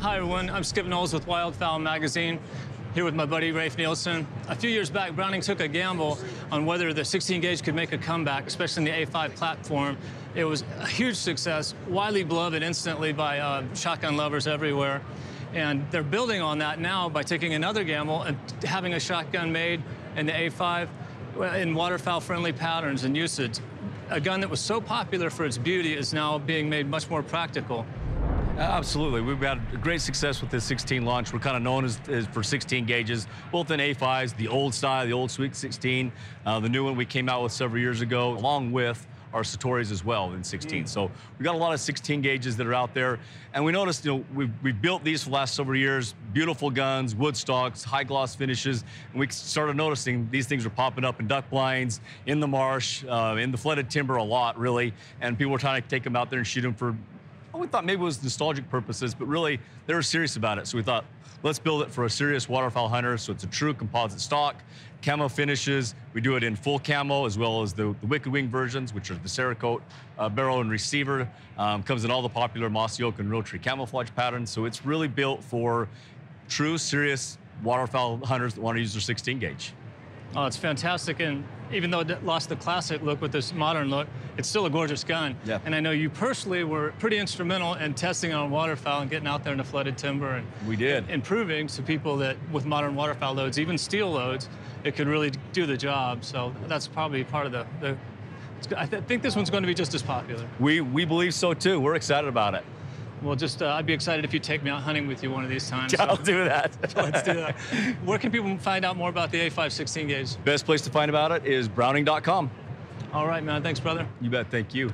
Hi, everyone. I'm Skip Knowles with Wildfowl Magazine, here with my buddy Rafe Nielsen. A few years back, Browning took a gamble on whether the 16 gauge could make a comeback, especially in the A5 platform. It was a huge success, widely beloved instantly by uh, shotgun lovers everywhere. And they're building on that now by taking another gamble and having a shotgun made in the A5 in waterfowl-friendly patterns and usage. A gun that was so popular for its beauty is now being made much more practical. Absolutely. We've had great success with this 16 launch. We're kind of known as, as, for 16 gauges, both in A5s, the old style, the old Sweet 16, uh, the new one we came out with several years ago, along with our Citoris as well in 16. Mm. So we got a lot of 16 gauges that are out there. And we noticed, you know, we've, we've built these for the last several years, beautiful guns, wood stocks, high gloss finishes. And we started noticing these things were popping up in duck blinds, in the marsh, uh, in the flooded timber a lot, really. And people were trying to take them out there and shoot them for we thought maybe it was nostalgic purposes, but really they were serious about it. So we thought, let's build it for a serious waterfowl hunter. So it's a true composite stock, camo finishes. We do it in full camo as well as the, the Wicked Wing versions, which are the Cerakote uh, barrel and receiver. Um, comes in all the popular mossy oak and Realtree camouflage patterns. So it's really built for true, serious waterfowl hunters that want to use their 16 gauge. Oh, it's fantastic. And even though it lost the classic look with this modern look, it's still a gorgeous gun. Yeah. And I know you personally were pretty instrumental in testing on waterfowl and getting out there in the flooded timber. And we did. And proving to people that with modern waterfowl loads, even steel loads, it could really do the job. So that's probably part of the, the I th think this one's going to be just as popular. We, we believe so too. We're excited about it. Well, just uh, I'd be excited if you take me out hunting with you one of these times. I'll do that. let's do that. Where can people find out more about the A5 16 gauge? Best place to find about it is browning.com. All right, man. Thanks, brother. You bet. Thank you.